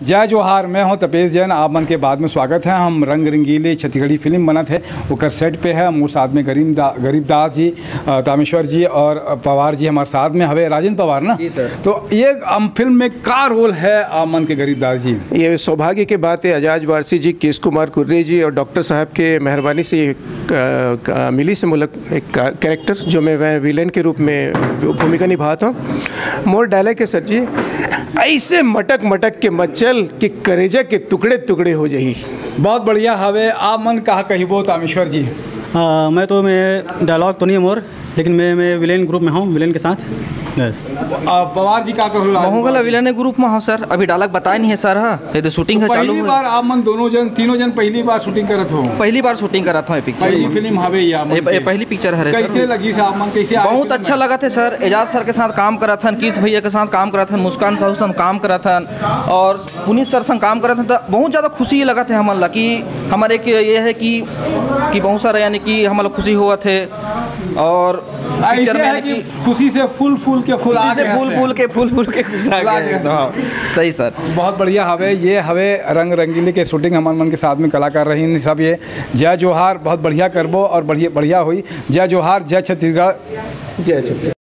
जय जोहार मैं हूँ तपेश जैन। आप मन के बाद में स्वागत है। हम रंग रंगीले छत्तीसगढ़ी फ़िल्म बनत है। ओकर सेट पे है मोर साथ में गरीब दा, गरीब दास जी तामेश्वर जी और पवार जी हमारे साथ में। हवे राजेंद्र पवार ना? जी सर। तो ये हम फ़िल्म में का रोल है आप मन के गरीब दास जी? ये सौभाग्य की बात है अजाज वारसी जी केश कुमार कुर्रे जी और डॉक्टर साहब के मेहरबानी से मिली से मुलक एक कैरेक्टर जो मैं वह विलेन के रूप में भूमिका निभाता हूँ। मोर डायलॉग है सर जी ऐसे मटक मटक के मचल कि करेजा के टुकड़े टुकड़े हो जाही बहुत बढ़िया हवे। आप मन कहा कहिबो तामेश्वर जी। आ, मैं तो मैं डायलॉग तो नहीं मोर। लेकिन मैं मैं विलेन ग्रुप में हूँ विलेन के साथ। यस पवार जी का कहू महूगला विलन ग्रुप में हो सर अभी डायलॉग बताए नहीं है सर हाँ तो शूटिंग है चालू पहली बार आप मन दोनों जन तीनों जन पहली बार शूटिंग करत हो। पहली बार शूटिंग करा था पिक्चर पहली फ़िल्म हवे या पहली पिक्चर है कैसे लगी से आप मन कैसे बहुत अच्छा लगा थे सर एजाज सर के साथ काम करा था किस भैया के साथ काम करा था मुस्कान साहू संग काम करा था और पुनीत सर संग काम करा था तो बहुत ज़्यादा खुशी लगा थे हमारा कि हमारे एक ये है कि कि बहुत सारा यानी कि हमारा खुशी हुआ थे। और ऐसे पिक्चर है कि खुशी से फूल फूल के फूल खुशी से फूल फूल के फूल फूल खुश के हाँ, सही सर। बहुत बढ़िया हवे ये हवे रंग रंगीली के शूटिंग हमार मन के साथ में कलाकार रही सब ये। जय जोहार बहुत बढ़िया करबो और बढ़िया बढ़िया हुई। जय जोहार जय छत्तीसगढ़। जय छत्तीसगढ़।